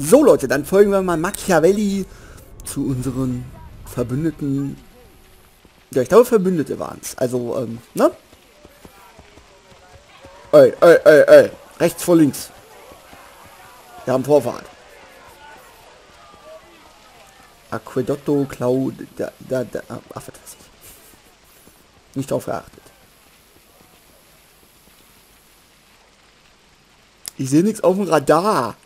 So Leute, dann folgen wir mal Machiavelli zu unseren Verbündeten. Ja, ich glaube Verbündete waren es. Also, ähm, ne? Ey, ey, ey, ey. Rechts vor links. Wir haben Vorfahrt. Aquedotto Cloud. Da, da, da, ach, was ich. Nicht drauf geachtet. Ich sehe nichts auf dem Radar.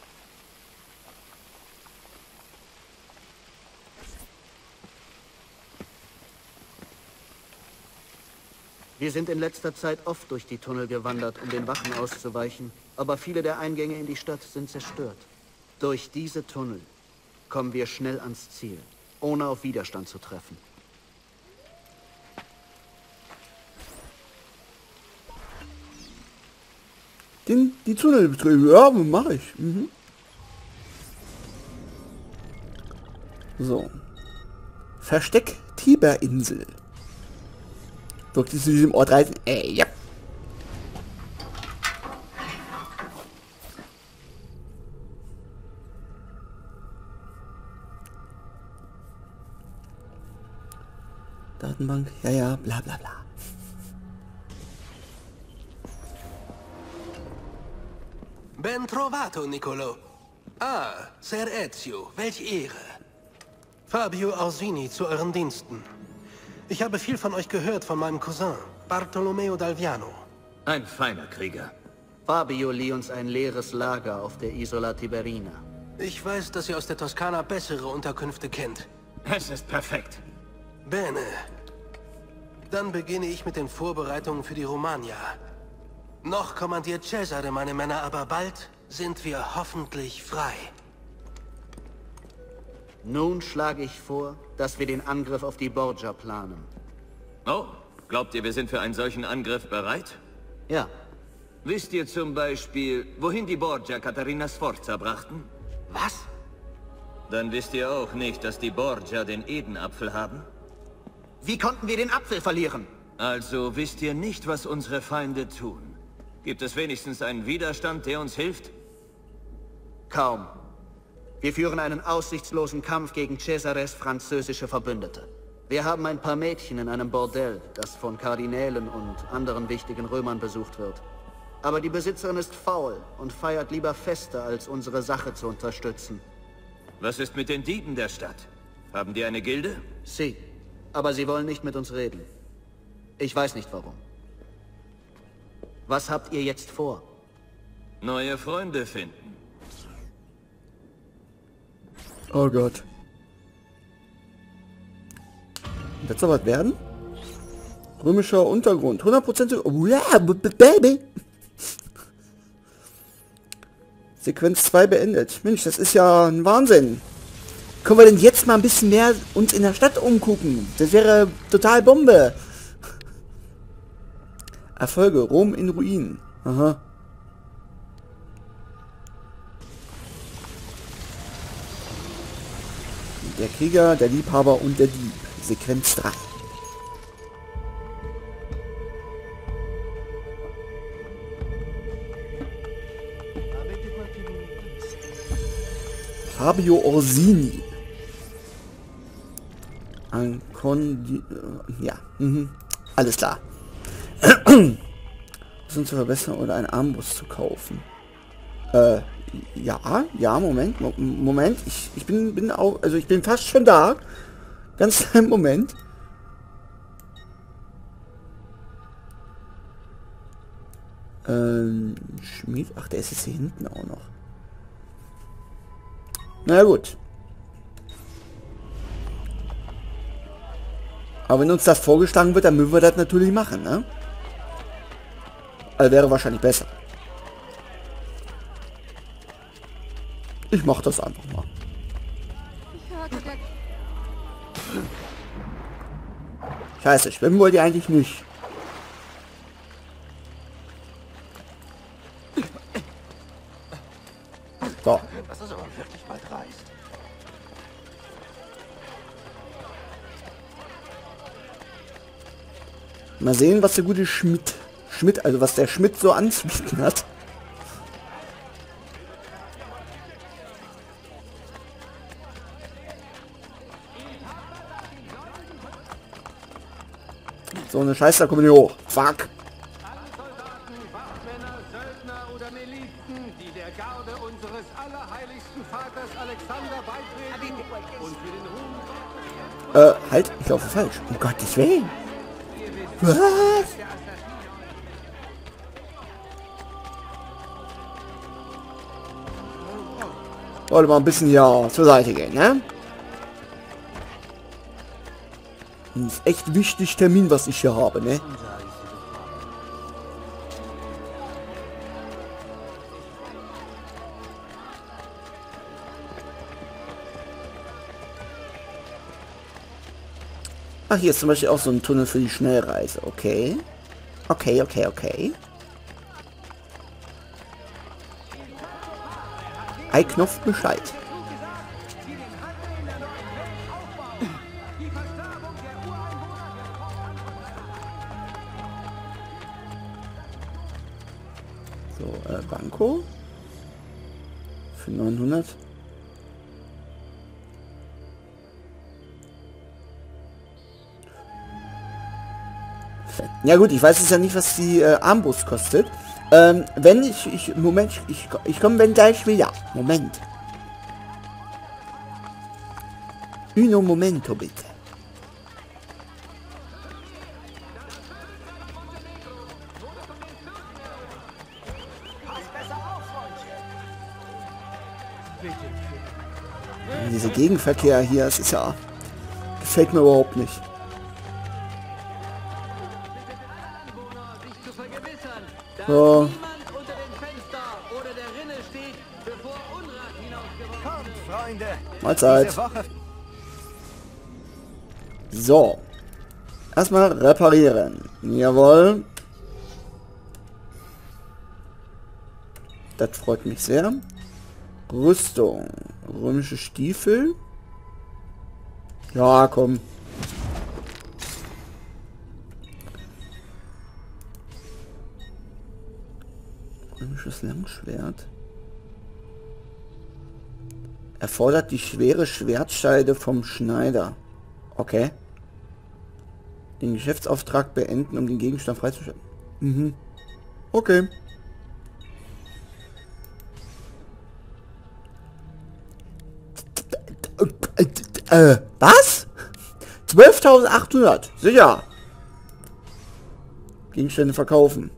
Wir sind in letzter Zeit oft durch die Tunnel gewandert, um den Wachen auszuweichen, aber viele der Eingänge in die Stadt sind zerstört. Durch diese Tunnel kommen wir schnell ans Ziel, ohne auf Widerstand zu treffen. Den, die Tunnelbetriebe, ja, mache ich. Mhm. So. Versteck Tiberinsel. Wirklich zu diesem Ort reisen? Äh, ja. Datenbank, ja, ja, bla bla bla. Ben trovato, Nicolo. Ah, Ser Ezio, welch Ehre. Fabio Orsini zu euren Diensten. Ich habe viel von euch gehört von meinem Cousin, Bartolomeo Dalviano. Ein feiner Krieger. Fabio lieh uns ein leeres Lager auf der Isola Tiberina. Ich weiß, dass ihr aus der Toskana bessere Unterkünfte kennt. Es ist perfekt. Bene. Dann beginne ich mit den Vorbereitungen für die Romagna. Noch kommandiert Cesare meine Männer, aber bald sind wir hoffentlich frei. Nun schlage ich vor, dass wir den Angriff auf die Borgia planen. Oh, glaubt ihr, wir sind für einen solchen Angriff bereit? Ja, Wisst ihr zum Beispiel, wohin die Borgia Katharina Sforza brachten? was? Dann wisst ihr auch nicht, dass die Borgia den Edenapfel haben? Wie konnten wir den Apfel verlieren? Also wisst ihr nicht, was unsere Feinde tun? Gibt es wenigstens einen Widerstand, der uns hilft? Kaum. Wir führen einen aussichtslosen Kampf gegen Cesares französische Verbündete. Wir haben ein paar Mädchen in einem Bordell, das von Kardinälen und anderen wichtigen Römern besucht wird. Aber die Besitzerin ist faul und feiert lieber Feste, als unsere Sache zu unterstützen. Was ist mit den Dieben der Stadt? Haben die eine Gilde? Sie. Aber sie wollen nicht mit uns reden. Ich weiß nicht warum. Was habt ihr jetzt vor? Neue Freunde finden. Oh Gott. Wird soll was werden? Römischer Untergrund. 100% oh, ja, b- b- Baby. Sequenz 2 beendet. Mensch, das ist ja ein Wahnsinn. Können wir denn jetzt mal ein bisschen mehr uns in der Stadt umgucken? Das wäre total Bombe. Erfolge. Rom in Ruinen. Aha. Der Krieger, der Liebhaber und der Dieb. Sequenz 3. Fabio Orsini. Ancondi... Ja, mhm. alles klar. Sind zu verbessern oder einen Armbrust zu kaufen. Äh, ja, ja, Moment, Mo Moment. Ich, ich bin, bin auch, also ich bin fast schon da. Ganz kleinen Moment. Ähm, Schmied, ach, der ist jetzt hier hinten auch noch. Na gut. Aber wenn uns das vorgeschlagen wird, dann müssen wir das natürlich machen, ne? Also wäre wahrscheinlich besser. Ich mach das einfach mal. Scheiße, schwimmen wollt ihr eigentlich nicht. So. Das ist aber wirklich bald reißt. Mal sehen, was der gute Schmidt, Schmidt, also was der Schmidt so anzubieten hat. So eine Scheiße, da kommen die hoch. Fuck. Alle Soldaten, Wachmänner, Söldner oder Milizen, die der Garde unseres allerheiligsten Vaters Alexander beitreten und für den Ruhm Äh, halt, ich laufe falsch. Um Gottes Willen. Was? Wollte mal ein bisschen hier zur Seite gehen, ne? Echt wichtig Termin, was ich hier habe, ne? Ach, hier ist zum Beispiel auch so ein Tunnel für die Schnellreise. Okay. Okay, okay, okay. Ei Knopf Bescheid. Ja gut, ich weiß jetzt ja nicht, was die äh, Armbrust kostet. Ähm, wenn ich, ich, Moment, ich, ich komme wenn gleich wieder. Moment. Uno momento bitte. Dieser Gegenverkehr hier, das ist ja... Gefällt mir überhaupt nicht. Freunde, Mahlzeit. So. Erstmal reparieren. Jawohl. Das freut mich sehr. Rüstung. Römische Stiefel. Ja, komm. Langschwert. Erfordert die schwere Schwertscheide vom Schneider. Okay. Den Geschäftsauftrag beenden, um den Gegenstand freizustellen. Mhm. Okay. Äh, was? 12.800. Sicher. Gegenstände verkaufen.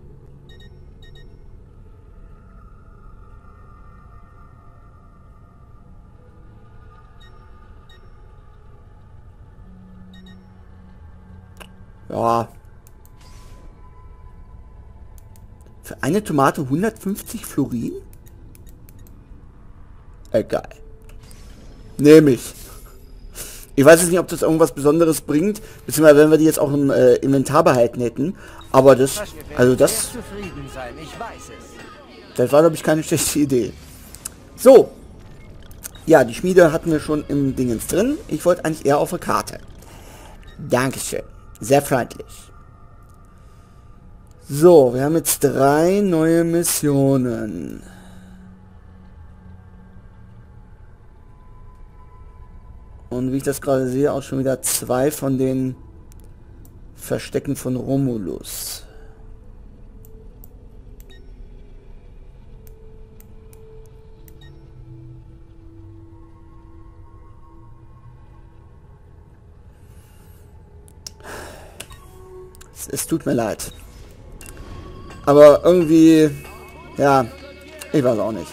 Ja. Für eine Tomate 150 Florin? Egal. Nehme ich. Ich weiß jetzt nicht, ob das irgendwas Besonderes bringt, beziehungsweise wenn wir die jetzt auch im äh, Inventar behalten hätten. Aber das, also das, das war, glaube ich, keine schlechte Idee. So. Ja, die Schmiede hatten wir schon im Dingens drin. Ich wollte eigentlich eher auf der Karte. Dankeschön. Sehr freundlich. So, wir haben jetzt drei neue Missionen. Und wie ich das gerade sehe, auch schon wieder zwei von den Verstecken von Romulus. Es, tut mir leid. Aber irgendwie, ja, ich weiß auch nicht.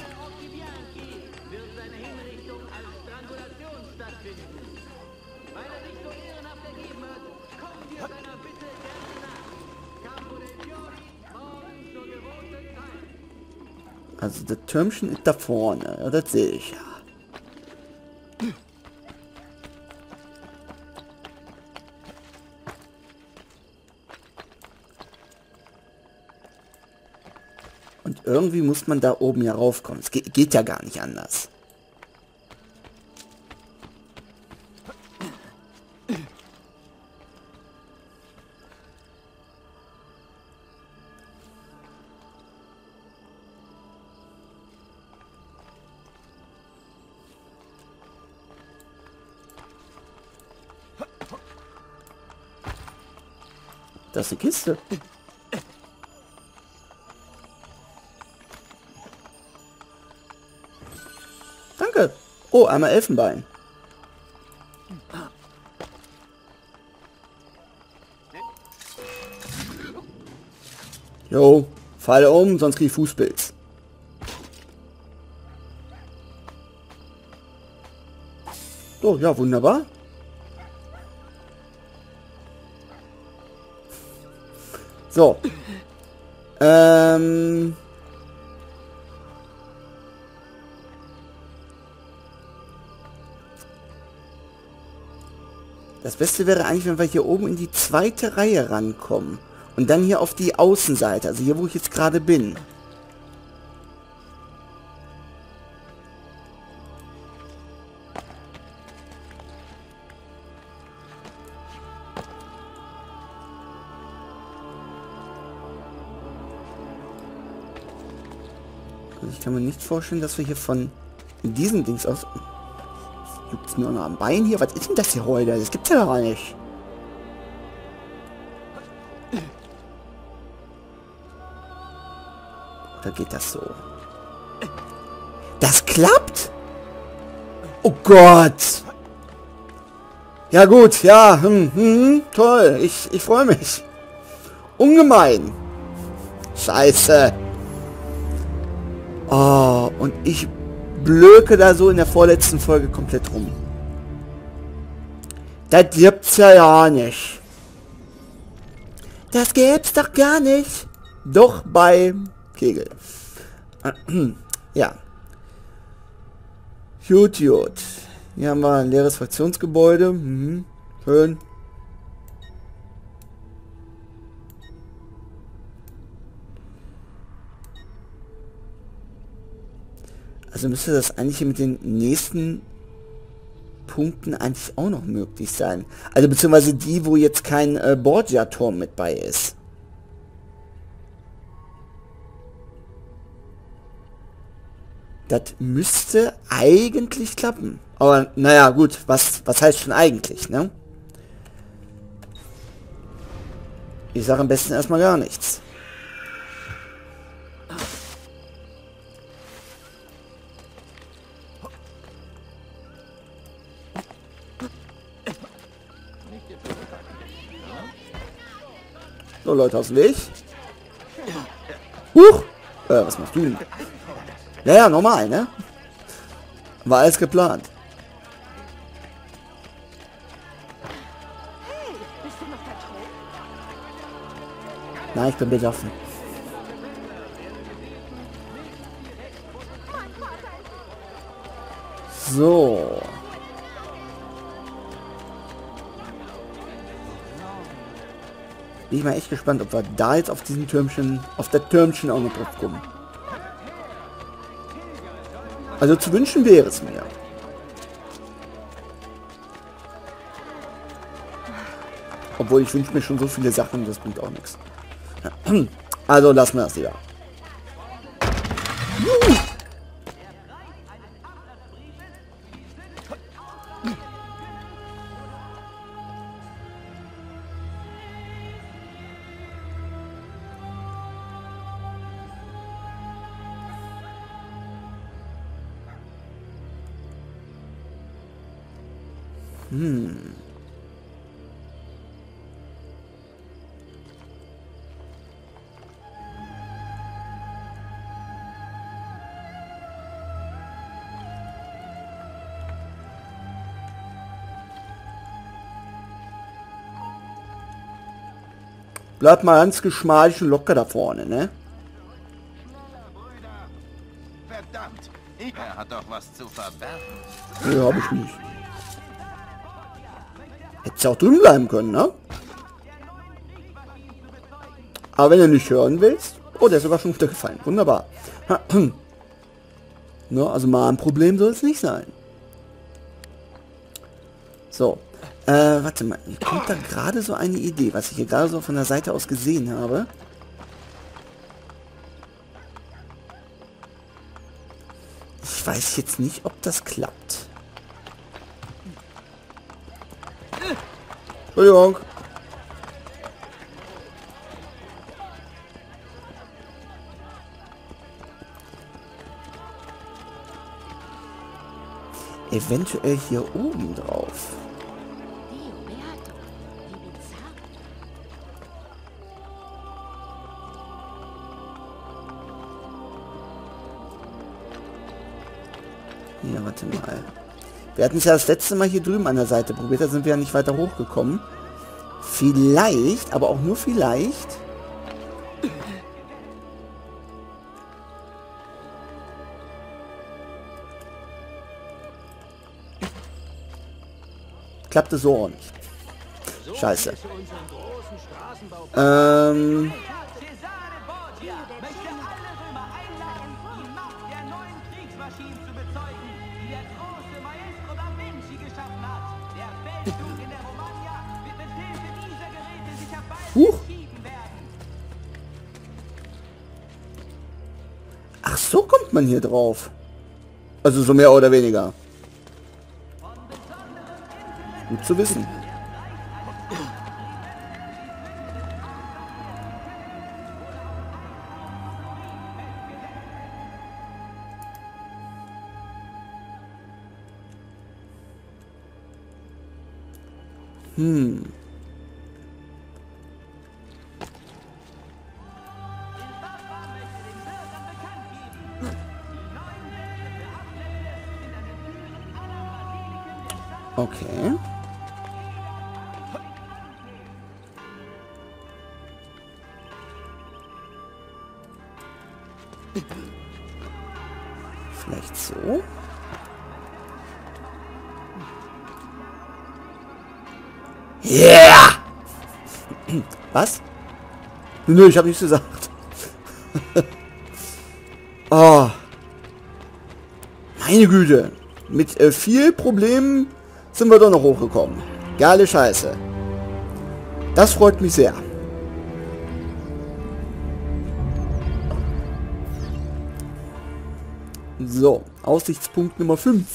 Also das Türmchen ist da vorne, das sehe ich ja. irgendwie muss man da oben ja raufkommen. Es geht, geht ja gar nicht anders. Das ist eine Kiste. Oh, einmal Elfenbein. Jo, falle um, sonst krieg ich Fußpilz. So, ja, wunderbar. So. Ähm... Das Beste wäre eigentlich, wenn wir hier oben in die zweite Reihe rankommen. Und dann hier auf die Außenseite, also hier, wo ich jetzt gerade bin. Also ich kann mir nicht vorstellen, dass wir hier von diesen Dings aus... Gibt's nur noch am Bein hier? Was ist denn das hier heute? Das gibt's ja gar nicht. Oder geht das so? Das klappt? Oh Gott! Ja gut, ja, hm, hm, toll. Ich, ich freue mich. Ungemein. Scheiße. Oh, und ich blöke da so in der vorletzten Folge komplett rum. Das gibt's ja ja nicht. Das gibt's doch gar nicht. Doch bei Kegel. ja. Gut, gut. Hier haben wir ein leeres Fraktionsgebäude. Mhm. Schön. Also müsste das eigentlich mit den nächsten Punkten eigentlich auch noch möglich sein. Also beziehungsweise die, wo jetzt kein äh, Borgia-Turm mit bei ist. Das müsste eigentlich klappen. Aber naja, gut, was, was heißt schon eigentlich, ne? Ich sage am besten erstmal gar nichts. So, Leute, aus dem Weg. Huch! Äh, was machst du denn? Ja, ja, normal, ne? War alles geplant. Nein, ich bin besoffen. So. Bin ich mal echt gespannt, ob wir da jetzt auf diesen Türmchen, auf der Türmchen auch noch drauf kommen. Also zu wünschen wäre es mir. Obwohl ich wünsche mir schon so viele Sachen, das bringt auch nichts. Also lassen wir das wieder. Hm. Bleibt mal ganz geschmeidig und locker da vorne, ne? Verdammt! Er hat doch was zu verbergen. Ja, hab ich nicht. Hättest auch drüben bleiben können, ne? Aber wenn du nicht hören willst... Oh, der ist sogar schon gefallen. Wunderbar. ne, also mal ein Problem soll es nicht sein. So. Äh, warte mal. Mir kommt da gerade so eine Idee, was ich hier gerade so von der Seite aus gesehen habe. Ich weiß jetzt nicht, ob das klappt. Entschuldigung. Eventuell hier oben drauf. Hier, warte mal. Wir hatten es ja das letzte Mal hier drüben an der Seite probiert, da sind wir ja nicht weiter hochgekommen. Vielleicht, aber auch nur vielleicht... Klappte so auch nicht. Scheiße. Ähm... kommt man hier drauf. Also so mehr oder weniger. Gut zu wissen. Hm. Nö, ich habe nichts gesagt. oh. Meine Güte. Mit äh, viel Problemen sind wir doch noch hochgekommen. Geile Scheiße. Das freut mich sehr. So, Aussichtspunkt Nummer 5.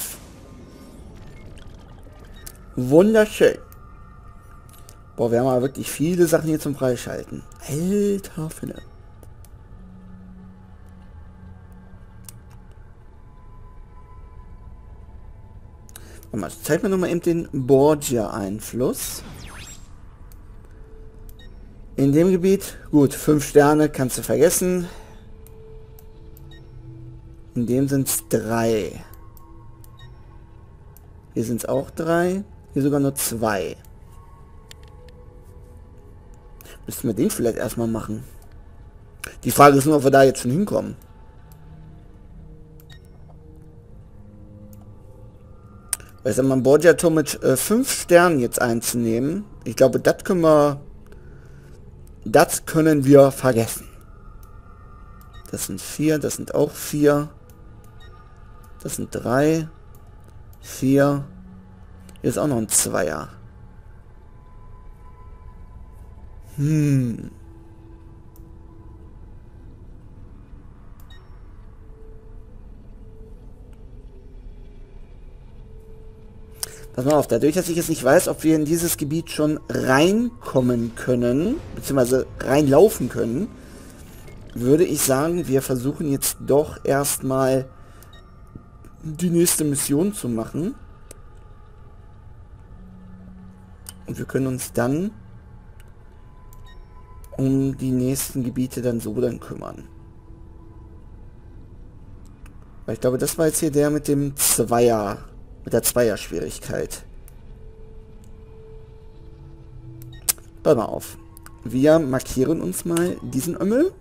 Wunderschön. Boah, wir haben aber wirklich viele Sachen hier zum Freischalten. Alter Finne. Warte mal, zeigt mir nochmal eben den Borgia-Einfluss. In dem Gebiet, gut, 5 Sterne kannst du vergessen. In dem sind es 3. Hier sind es auch 3. Hier sogar nur 2. Müssen wir den vielleicht erstmal machen. Die Frage ist nur, ob wir da jetzt schon hinkommen. Weil ich sag mal, Borgia Tor mit 5 äh, Sternen jetzt einzunehmen, ich glaube, das können wir... Das können wir vergessen. Das sind 4, das sind auch 4. Das sind 3. 4. Hier ist auch noch ein Zweier. Hm. Pass mal auf, dadurch, dass ich jetzt nicht weiß, ob wir in dieses Gebiet schon reinkommen können, beziehungsweise reinlaufen können, würde ich sagen, wir versuchen jetzt doch erstmal die nächste Mission zu machen. Und wir können uns dann um die nächsten Gebiete dann so dann kümmern. Weil ich glaube, das war jetzt hier der mit dem Zweier, mit der Zweier-Schwierigkeit. Pass mal auf. Wir markieren uns mal diesen Ömmel.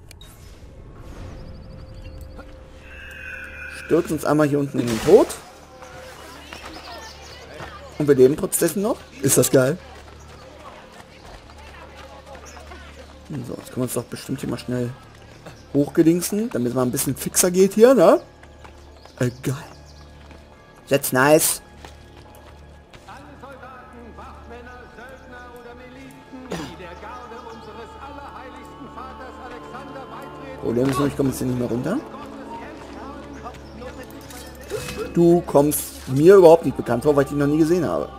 Stürzen uns einmal hier unten in den Tod. Und wir leben trotzdem noch. Ist das geil? So, jetzt können wir uns doch bestimmt hier mal schnell hochgedingsen, damit es mal ein bisschen fixer geht hier, ne? Äh, geil. That's nice. Problem ist nur, ich komme jetzt hier nicht mehr runter. Du kommst mir überhaupt nicht bekannt vor, weil ich dich noch nie gesehen habe.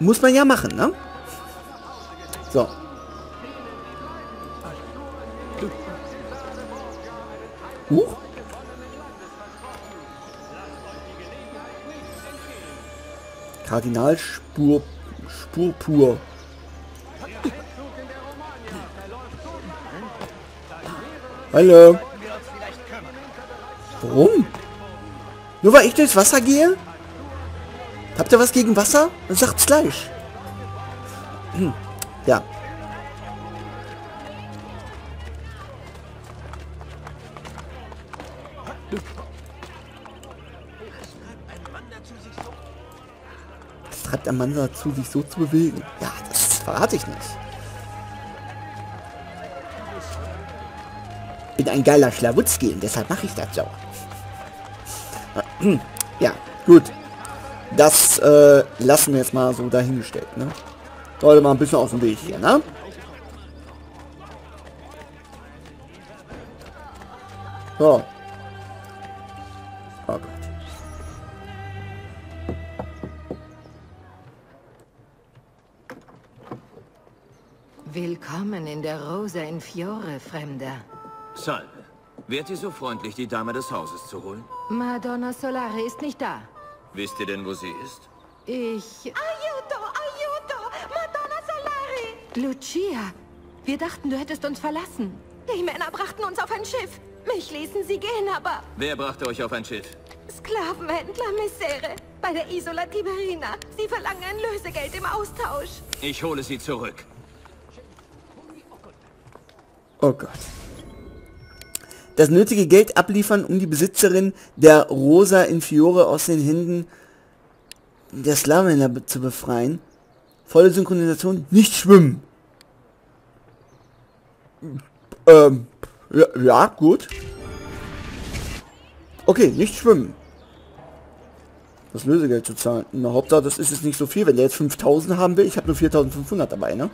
Muss man ja machen, ne? So. Huch. Kardinalspur Spur pur. Hallo. Warum? Nur weil ich durchs Wasser gehe? Habt ihr was gegen Wasser? Sagt's gleich. Hm. Ja. Was treibt ein Mann dazu, sich so zu bewegen? Ja, das verrate ich nicht. Bin ein geiler Schlawutzki und deshalb mache ich das so. Ja, gut. Das äh, lassen wir jetzt mal so dahingestellt, ne? Leute, mal ein bisschen aus dem Weg hier, ne? So. Oh Gott. Willkommen in der Rosa in Fiore, Fremder. Salve. Wärt ihr so freundlich, die Dame des Hauses zu holen? Madonna Solare ist nicht da. Wisst ihr denn, wo sie ist? Ich... Aiuto, aiuto! Madonna Solari! Lucia, wir dachten, du hättest uns verlassen. Die Männer brachten uns auf ein Schiff. Mich ließen sie gehen, aber Wer brachte euch auf ein Schiff? Sklavenhändler Messere bei der Isola Tiberina. Sie verlangen ein Lösegeld im Austausch. Ich hole sie zurück. Das nötige Geld abliefern, um die Besitzerin der Rosa in Fiore aus den Händen der Sklavenhändler zu befreien. Volle Synchronisation, nicht schwimmen. Ähm, ja, ja, gut. Okay, nicht schwimmen. Das Lösegeld zu zahlen. Na, Hauptsache, das ist jetzt nicht so viel. Wenn der jetzt 5000 haben will, ich habe nur 4500 dabei, ne?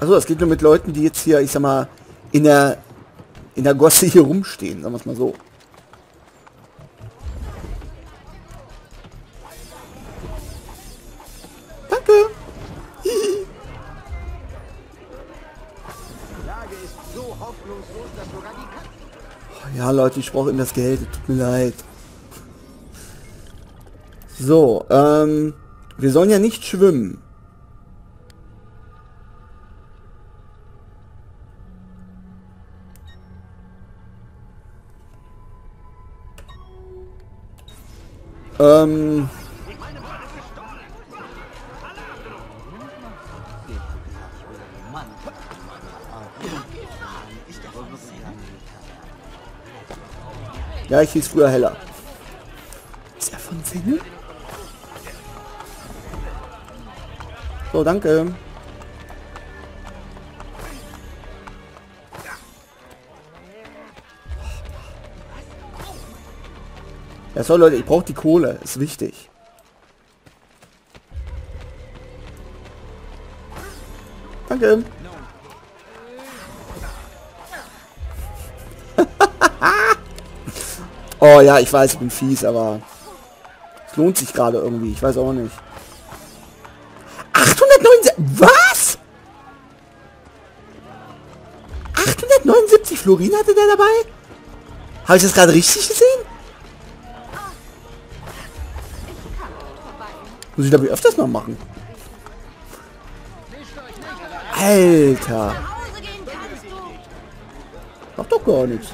Also das geht nur mit Leuten, die jetzt hier, ich sag mal, in der in der Gosse hier rumstehen, sagen wir es mal so. Danke. Ja, Leute, ich brauche in das Geld. Tut mir leid. So, ähm, wir sollen ja nicht schwimmen. Ähm, ja, ich hieß früher heller. So, danke. Ja, so Leute, ich brauche die Kohle, ist wichtig. Danke. oh ja, ich weiß, ich bin fies, aber es lohnt sich gerade irgendwie. Ich weiß auch nicht. 879... Was? 879 Florin hatte der dabei? Habe ich das gerade richtig gesehen? Muss ich glaube ich öfters mal machen. Alter. Macht doch gar nichts.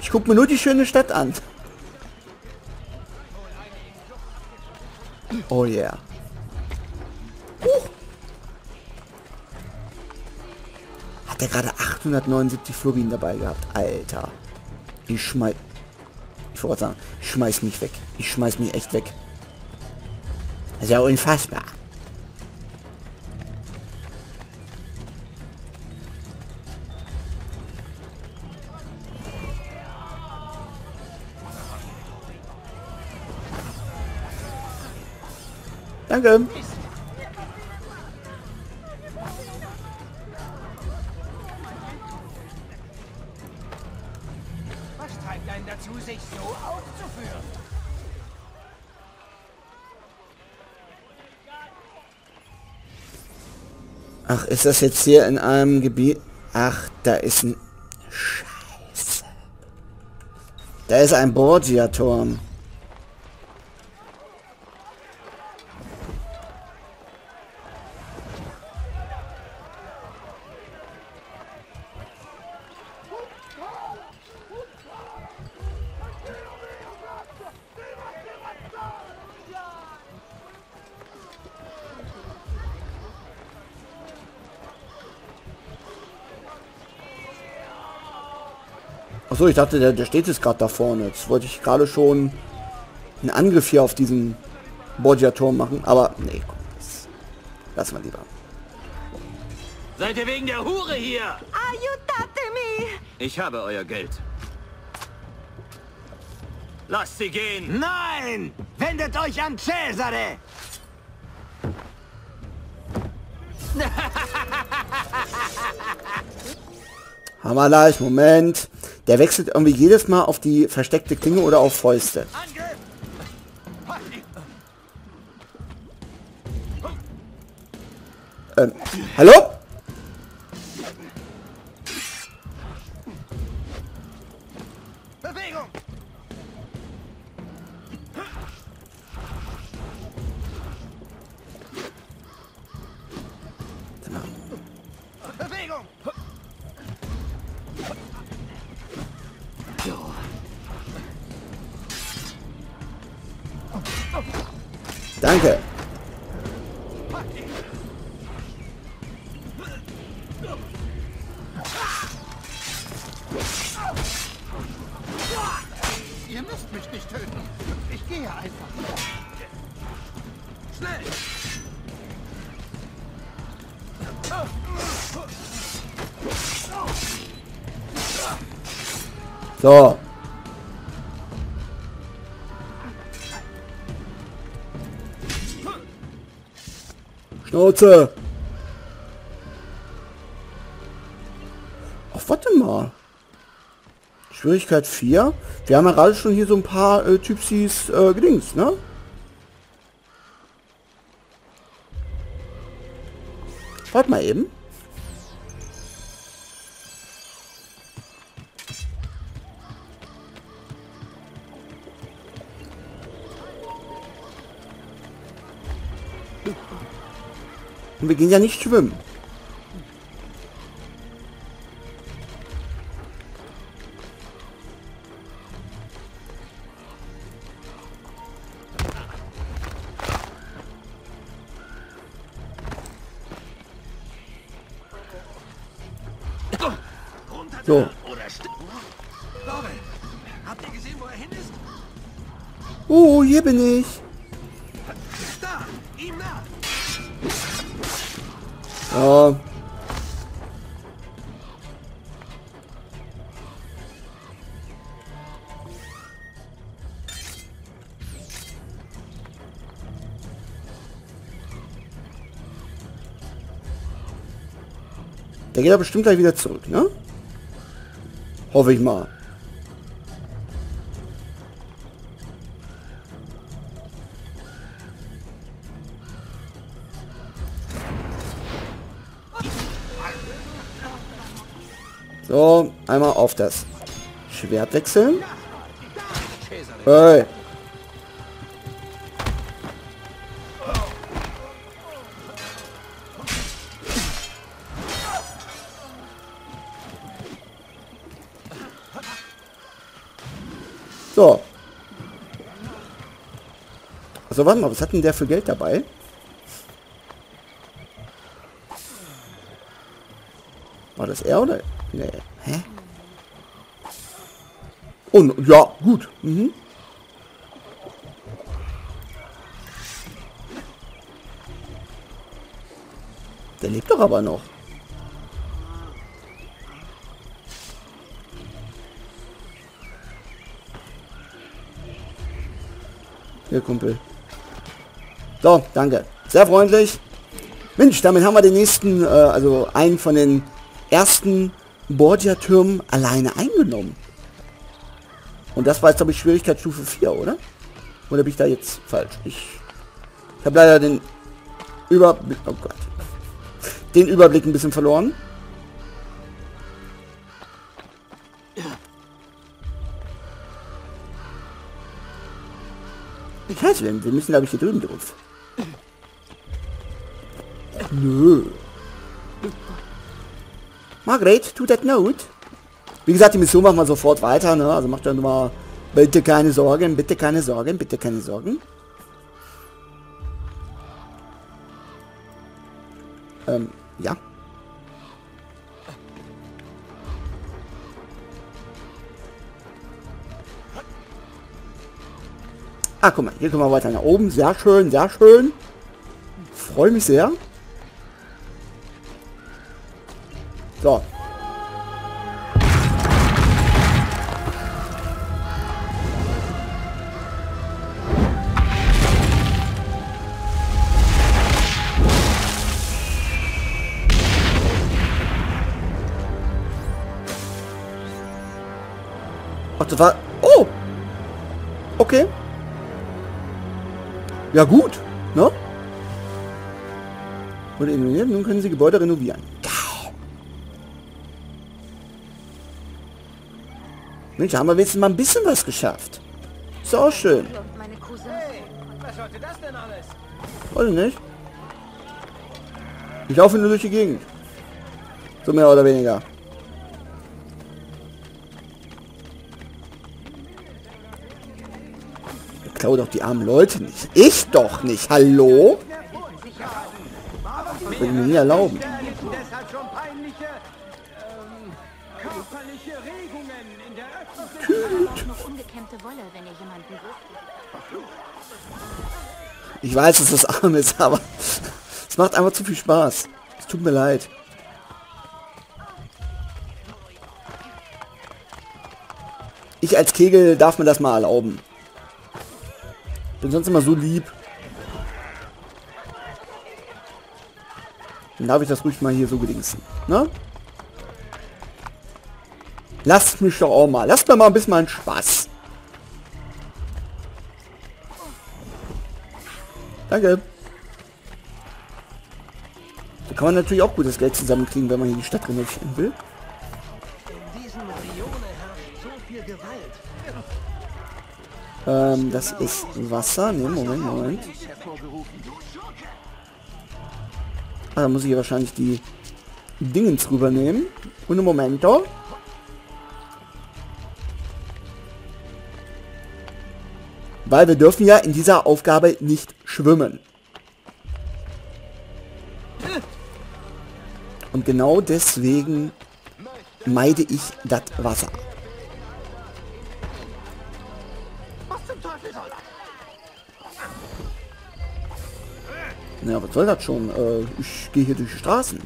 Ich guck mir nur die schöne Stadt an. Oh yeah. Huch. Hat er gerade 879 Florin dabei gehabt? Alter. Ich schmeiß... Ich wollte sagen, ich schmeiß mich weg. Ich schmeiß mich echt weg. Das ist ja unfassbar. Danke. Was treibt einen dazu, sich so aufzuführen? Ach, ist das jetzt hier in einem Gebiet? Ach, da ist ein... Scheiße. Da ist ein Borgia-Turm. Achso, ich dachte, der, der steht jetzt gerade da vorne. Jetzt wollte ich gerade schon einen Angriff hier auf diesen Borgia-Turm machen. Aber nee, komm, das lassen wir lieber. Seid ihr wegen der Hure hier? Ich habe euer Geld. Lasst sie gehen! Nein! Wendet euch an Cesare! Hammer leicht, Moment. Der wechselt irgendwie jedes Mal auf die versteckte Klinge oder auf Fäuste. Ähm, hallo? So. Schnauze. Ach, warte mal. Schwierigkeit 4. Wir haben ja gerade schon hier so ein paar äh, Typsis äh, gedings, ne? Warte mal eben. Und wir gehen ja nicht schwimmen. Ja. Der geht ja bestimmt gleich wieder zurück, ne? Hoffe ich mal. Auf das Schwert wechseln. Hey. So. Also warte mal, was hat denn der für Geld dabei? War das er oder? Nee. Und ja, gut. Mhm. Der lebt doch aber noch. Hier, Kumpel. So, danke. Sehr freundlich. Mensch, damit haben wir den nächsten, äh, also einen von den ersten Borgia-Türmen alleine eingenommen. Und das war jetzt, glaube ich, Schwierigkeitsstufe 4, oder? Oder bin ich da jetzt falsch? Ich, ich habe leider den Überblick... Oh Gott. Den Überblick ein bisschen verloren. Scheiße, wir müssen, glaube ich, hier drüben drauf. Nö. Margret, tut that note. Wie gesagt, die Mission machen wir sofort weiter, ne? Also macht dann mal bitte keine Sorgen, bitte keine Sorgen, bitte keine Sorgen. Ähm, ja. Ah, guck mal, hier können wir weiter nach oben. Sehr schön, sehr schön. Freue mich sehr. So. Ach, war... Oh! Okay. Ja gut, ne? Wurde renoviert, nun können sie Gebäude renovieren. Geil. Mensch, haben wir wenigstens mal ein bisschen was geschafft. Ist auch schön. Weiß ich nicht. Ich laufe nur durch die Gegend. So mehr oder weniger. Klau doch die armen Leute nicht. Ich doch nicht. Hallo? Das würde mir nie erlauben. Ich weiß, dass das arm ist, aber es macht einfach zu viel Spaß. Es tut mir leid. Ich als Kegel darf mir das mal erlauben. Bin sonst immer so lieb. Dann darf ich das ruhig mal hier so gedingsen. Ne? Lasst mich doch auch mal. Lasst mir mal ein bisschen meinen Spaß. Danke. So kann man natürlich auch gutes Geld zusammenkriegen, wenn man hier die Stadt renovieren will. In diesen Rione herrscht so viel Gewalt. Ähm, das ist Wasser. Ne, Moment, Moment. Ah, da muss ich hier wahrscheinlich die Dingens rübernehmen. Und im Momento. Weil wir dürfen ja in dieser Aufgabe nicht schwimmen. Und genau deswegen meide ich das Wasser. Na, was soll das schon? Äh, ich gehe hier durch die Straßen.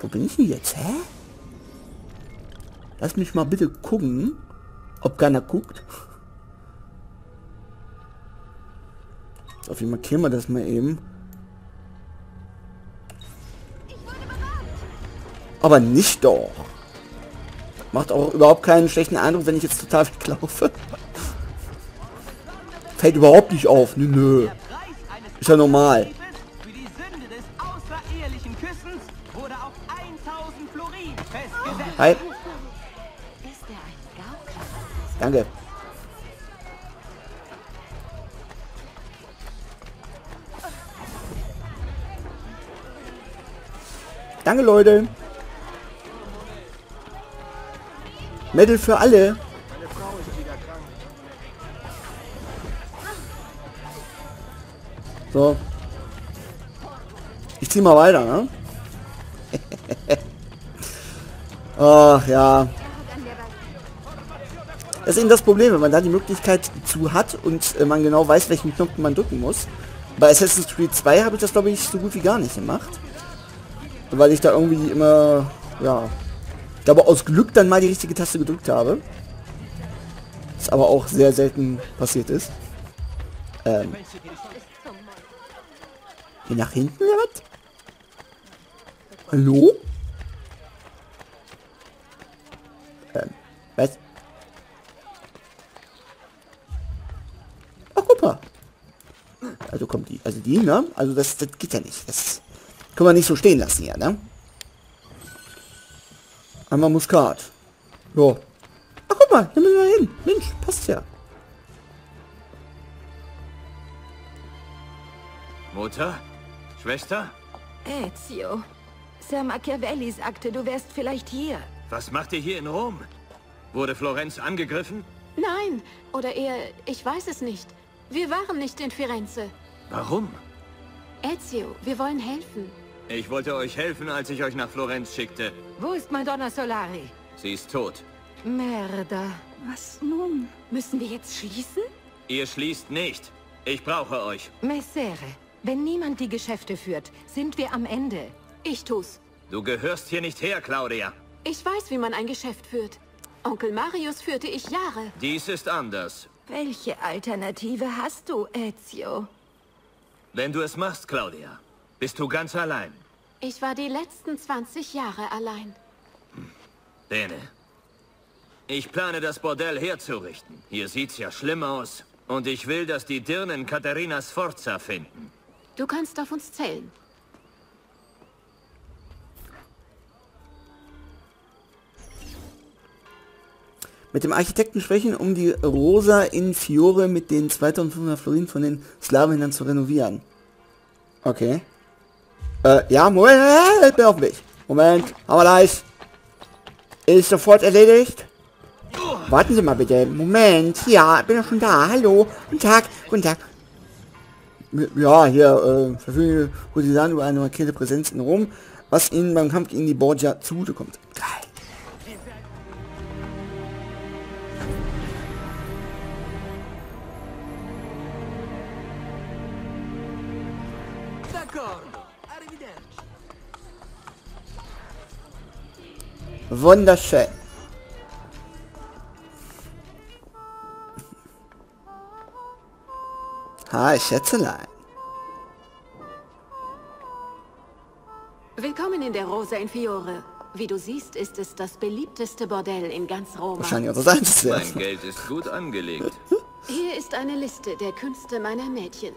Wo bin ich denn jetzt? Hä? Lass mich mal bitte gucken, ob keiner guckt. Auf jeden markieren wir das mal eben. Aber nicht doch. Macht auch überhaupt keinen schlechten Eindruck, wenn ich jetzt total weglaufe. Fällt überhaupt nicht auf. Nö, nö. Ist ja normal. Für die Sünde des außerehelichen Küssens wurde auf 1000 Florin festgesetzt. Hi. Danke. Danke, Leute. Medal für alle. So. Ich zieh mal weiter, ne? Ach ja. Das ist eben das Problem, wenn man da die Möglichkeit zu hat und äh, man genau weiß, welchen Knopf man drücken muss. Bei Assassin's Creed 2 habe ich das, glaube ich, so gut wie gar nicht gemacht. Weil ich da irgendwie immer, ja, ich glaube aus Glück dann mal die richtige Taste gedrückt habe. Was aber auch sehr selten passiert ist. Ähm. Hier nach hinten oder was? Hallo? Ähm, was? Ach, guck mal. Also kommt die, also die, ne? Also das, das geht ja nicht. Das können wir nicht so stehen lassen hier, ne? Einmal Muskat. Jo. Ach, guck mal, nimm mal hin. Mensch, passt ja. Mutter? Schwester? Ezio. Sir Machiavelli sagte, du wärst vielleicht hier. Was macht ihr hier in Rom? Wurde Florenz angegriffen? Nein, oder eher, ich weiß es nicht. Wir waren nicht in Firenze. Warum? Ezio, wir wollen helfen. Ich wollte euch helfen, als ich euch nach Florenz schickte. Wo ist Madonna Solari? Sie ist tot. Merda. Was nun? Müssen wir jetzt schließen? Ihr schließt nicht. Ich brauche euch. Messere, wenn niemand die Geschäfte führt, sind wir am Ende. Ich tu's. Du gehörst hier nicht her, Claudia. Ich weiß, wie man ein Geschäft führt. Onkel Marius führte ich Jahre. Dies ist anders. Welche Alternative hast du, Ezio? Wenn du es machst, Claudia, bist du ganz allein. Ich war die letzten 20 Jahre allein. Bene. Ich plane, das Bordell herzurichten. Hier sieht's ja schlimm aus. Und ich will, dass die Dirnen Katharina Sforza finden. Du kannst auf uns zählen. Mit dem Architekten sprechen, um die Rosa in Fiore mit den 2500 Florin von den Slawinnen zu renovieren. Okay. Äh, ja, Moment, ich bin auf Weg. Moment, aber gleich. Ist sofort erledigt. Warten Sie mal bitte. Moment, ja, bin ja schon da. Hallo, guten Tag, guten Tag. Ja, hier, äh, verfügen Kurtisanen über eine markierte Präsenz in Rom, was Ihnen beim Kampf gegen die Borgia zugutekommt. Geil. D'accordo. Arrivederci. Wunderschön. Hi, Schätzelein. Willkommen in der Rosa in Fiore. Wie du siehst, ist es das beliebteste Bordell in ganz Roma. Wahrscheinlich auch das einzige. Mein Geld ist gut angelegt. Hier ist eine Liste der Künste meiner Mädchen.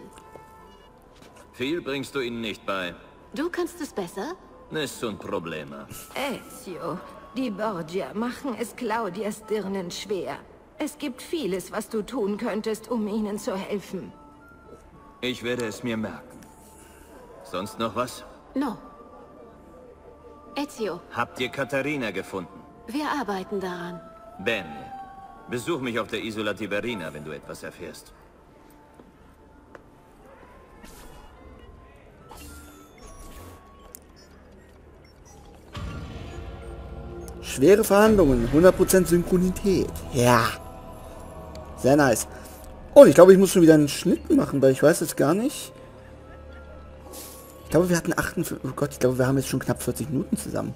Viel bringst du ihnen nicht bei. Du kannst es besser? Nessun problema. Ezio, die Borgia machen es Claudias Dirnen schwer. Es gibt vieles, was du tun könntest, um ihnen zu helfen. Ich werde es mir merken. Sonst noch was? No. Ezio, Habt ihr Katharina gefunden? wir arbeiten daran. Bene. Besuch mich auf der Isola Tiberina, wenn du etwas erfährst. Schwere Verhandlungen, 100% Synchronität. Ja. Sehr nice. Und ich glaube, ich muss schon wieder einen Schnitt machen, weil ich weiß jetzt gar nicht. Ich glaube, wir hatten 48... Oh Gott, ich glaube, wir haben jetzt schon knapp 40 Minuten zusammen.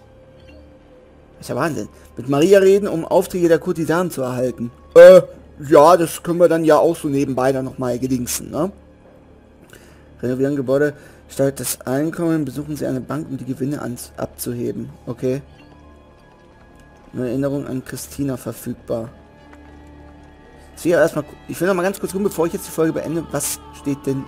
Das ist ja Wahnsinn. Mit Maria reden, um Aufträge der Kurtisanen zu erhalten. Äh, ja, das können wir dann ja auch so nebenbei dann nochmal gedingsen, ne? Renovieren Gebäude, steigt das Einkommen, besuchen Sie eine Bank, um die Gewinne abzuheben. Okay. Eine Erinnerung an Christina verfügbar. Ich will erstmal, ich will noch mal ganz kurz gucken, bevor ich jetzt die Folge beende, was steht denn?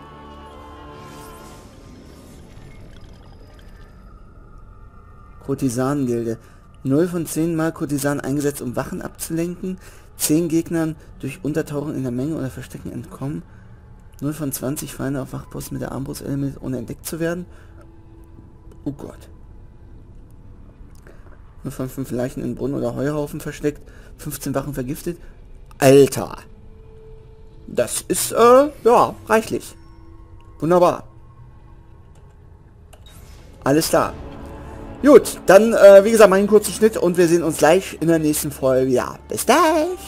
Kurtisanengilde. 0 von 10 Mal Kurtisanen eingesetzt, um Wachen abzulenken. 10 Gegnern durch Untertauchen in der Menge oder Verstecken entkommen. 0 von 20 Feinde auf Wachposten mit der Armbrust-Element ohne entdeckt zu werden. Oh Gott. 0 von 5 Leichen in Brunnen oder Heuhaufen versteckt. 15 Wachen vergiftet. Alter. Das ist, äh, ja, reichlich. Wunderbar. Alles klar. Gut, dann, äh, wie gesagt, mal einen kurzen Schnitt und wir sehen uns gleich in der nächsten Folge wieder. Bis gleich.